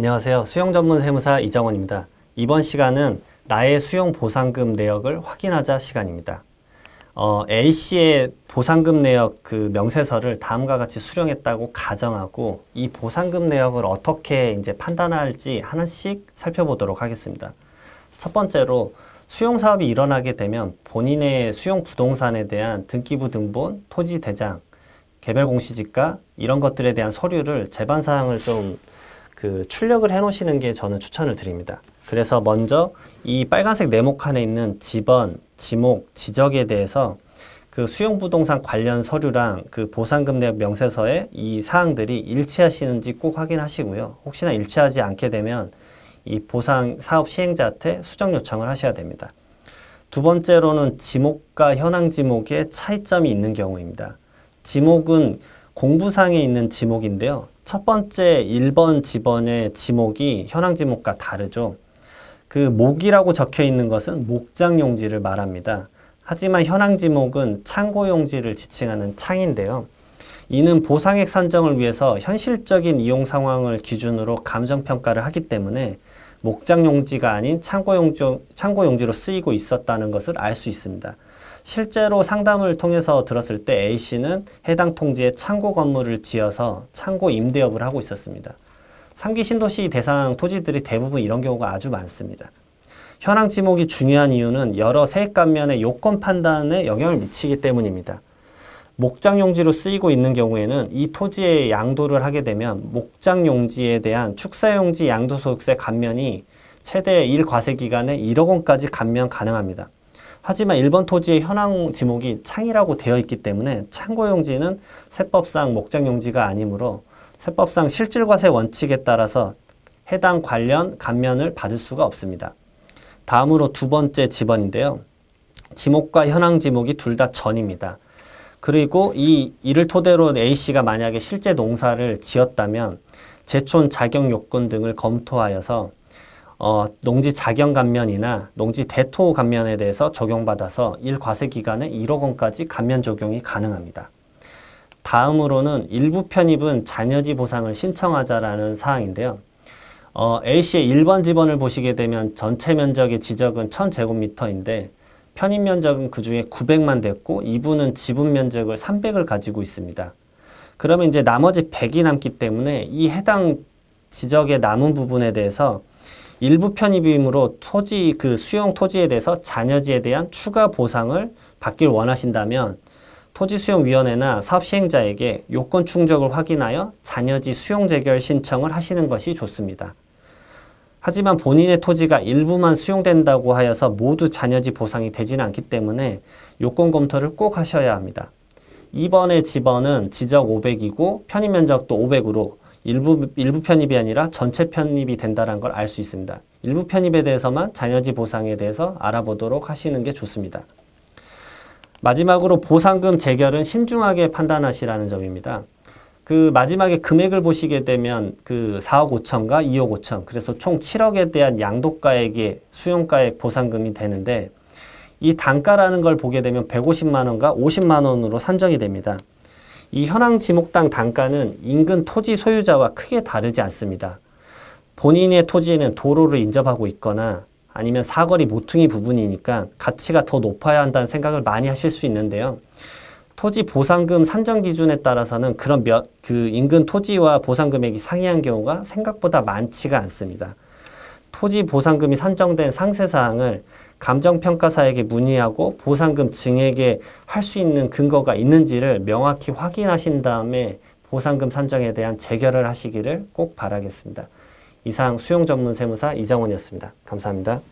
안녕하세요. 수용 전문 세무사 이정원입니다. 이번 시간은 나의 수용 보상금 내역을 확인하자 시간입니다. 어, A씨의 보상금 내역 그 명세서를 다음과 같이 수령했다고 가정하고 이 보상금 내역을 어떻게 이제 판단할지 하나씩 살펴보도록 하겠습니다. 첫 번째로 수용 사업이 일어나게 되면 본인의 수용 부동산에 대한 등기부 등본, 토지 대장, 개별 공시지가 이런 것들에 대한 서류를 제반 사항을 좀 그 출력을 해 놓으시는 게 저는 추천을 드립니다. 그래서 먼저 이 빨간색 네모 칸에 있는 지번, 지목, 지적에 대해서 그 수용 부동산 관련 서류랑 그 보상금 내역 명세서에 이 사항들이 일치하시는지 꼭 확인하시고요. 혹시나 일치하지 않게 되면 이 보상 사업 시행자한테 수정 요청을 하셔야 됩니다. 두 번째로는 지목과 현황 지목에 차이점이 있는 경우입니다. 지목은 공부상에 있는 지목인데요. 첫 번째 1번 지번의 지목이 현황 지목과 다르죠. 그 목이라고 적혀 있는 것은 목장 용지를 말합니다. 하지만 현황 지목은 창고 용지를 지칭하는 창인데요. 이는 보상액 산정을 위해서 현실적인 이용 상황을 기준으로 감정 평가를 하기 때문에 목장 용지가 아닌 창고 용지, 창고 용지로 쓰이고 있었다는 것을 알 수 있습니다. 실제로 상담을 통해서 들었을 때 A씨는 해당 통지에 창고 건물을 지어서 창고 임대업을 하고 있었습니다. 상기 신도시 대상 토지들이 대부분 이런 경우가 아주 많습니다. 현황 지목이 중요한 이유는 여러 세액 감면의 요건 판단에 영향을 미치기 때문입니다. 목장 용지로 쓰이고 있는 경우에는 이 토지에 양도를 하게 되면 목장 용지에 대한 축사 용지 양도소득세 감면이 최대 1과세 기간에 1억 원까지 감면 가능합니다. 하지만 일본 토지의 현황 지목이 창이라고 되어 있기 때문에 창고용지는 세법상 목장용지가 아니므로 세법상 실질과세 원칙에 따라서 해당 관련 감면을 받을 수가 없습니다. 다음으로 두 번째 지번인데요. 지목과 현황 지목이 둘 다 전입니다. 그리고 이 이를 토대로 A씨가 만약에 실제 농사를 지었다면 제촌 자격 요건 등을 검토하여서 어, 농지 자경 감면이나 농지 대토 감면에 대해서 적용받아서 1과세 기간에 1억 원까지 감면 적용이 가능합니다. 다음으로는 일부 편입은 잔여지 보상을 신청하자라는 사항인데요. 어, A씨의 1번 지번을 보시게 되면 전체 면적의 지적은 1000제곱미터인데 편입 면적은 그 중에 900만 됐고 이분은 지분 면적을 300을 가지고 있습니다. 그러면 이제 나머지 100이 남기 때문에 이 해당 지적의 남은 부분에 대해서 일부 편입이므로 토지 그 수용 토지에 대해서 잔여지에 대한 추가 보상을 받길 원하신다면 토지 수용 위원회나 사업 시행자에게 요건 충족을 확인하여 잔여지 수용 재결 신청을 하시는 것이 좋습니다. 하지만 본인의 토지가 일부만 수용된다고 하여서 모두 잔여지 보상이 되지는 않기 때문에 요건 검토를 꼭 하셔야 합니다. 이번에 집원은 지적 500이고 편입 면적도 500으로 일부, 일부 편입이 아니라 전체 편입이 된다는 걸 알 수 있습니다. 일부 편입에 대해서만 잔여지 보상에 대해서 알아보도록 하시는 게 좋습니다. 마지막으로 보상금 재결은 신중하게 판단하시라는 점입니다. 그 마지막에 금액을 보시게 되면 그 4억 5천과 2억 5천 그래서 총 7억에 대한 양도가액의 수용가액 보상금이 되는데 이 단가라는 걸 보게 되면 150만 원과 50만 원으로 산정이 됩니다. 이 현황 지목당 단가는 인근 토지 소유자와 크게 다르지 않습니다. 본인의 토지에는 도로를 인접하고 있거나 아니면 사거리 모퉁이 부분이니까 가치가 더 높아야 한다는 생각을 많이 하실 수 있는데요. 토지 보상금 산정 기준에 따라서는 그런 몇, 그 인근 토지와 보상 금액이 상이한 경우가 생각보다 많지가 않습니다. 토지 보상금이 산정된 상세 사항을 감정평가사에게 문의하고 보상금 증액에 할 수 있는 근거가 있는지를 명확히 확인하신 다음에 보상금 산정에 대한 재결을 하시기를 꼭 바라겠습니다. 이상 수용 전문 세무사 이정원이었습니다. 감사합니다.